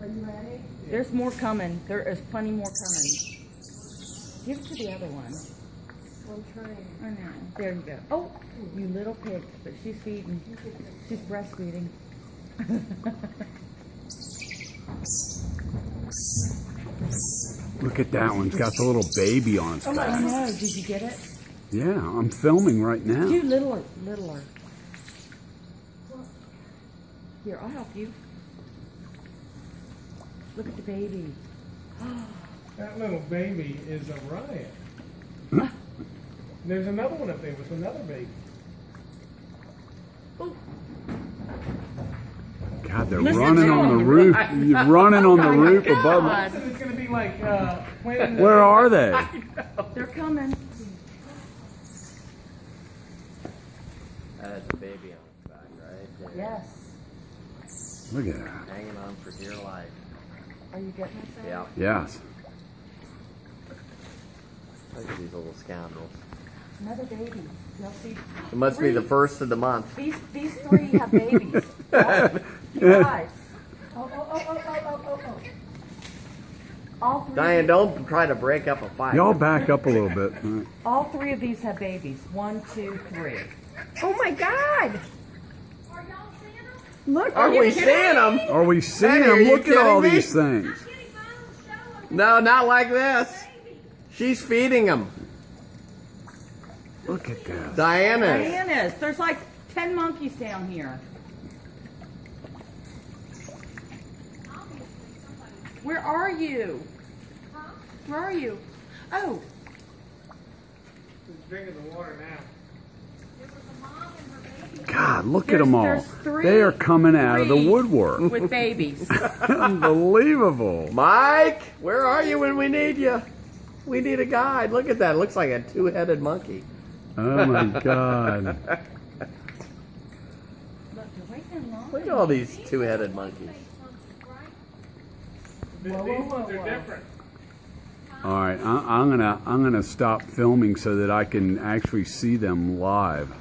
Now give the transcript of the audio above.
Are you ready? There's more coming. There is plenty more coming. Give it to the other one. I'm trying. I know. There you go. Oh, you little pig. But she's feeding. She's breastfeeding. Look at that one. It's got the little baby on its oh, I know. Did you get it? Yeah, I'm filming right now. Do littler, littler. Here, I'll help you. Look at the baby. That little baby is a riot. There's another one up there with another baby. Oh, God, they're Listen running on the roof. You're running on the roof above. us. God. So it's gonna be like uh, Planet of the Where are they? they're coming. That has a baby on its back, right? There. Yes. Look at that. Hanging on for dear life. Are you getting us? Yeah. Yes. Look at these little scoundrels. Another baby. You'll see. It must be the first of the month. These these three have babies. Oh, you guys. Oh, oh, oh, oh, oh, oh, oh, oh. All three. Diane, don't try to break up a fight. Y'all back up a little bit. All right. All three of these have babies. One, two, three. Oh my God! Look, Are you we kidding seeing them? Are we seeing them? Look at all me? these things. No, not like this. She's feeding them. Look at that. Diana. Diana's. There's like ten monkeys down here. Where are you? Where are you? Oh, She's drinking the water now. God, look at them all. three- They are coming out of the woodwork. with babies. Unbelievable. Mike, where are you when we need you? We need a guide. Look at that. It looks like a two-headed monkey. Oh my God. Look, they're waiting long. Look at all these two-headed monkeys. Th- Whoa, whoa, ones whoa, are whoa. different. All right, I, I'm gonna I'm gonna stop filming so that I can actually see them live.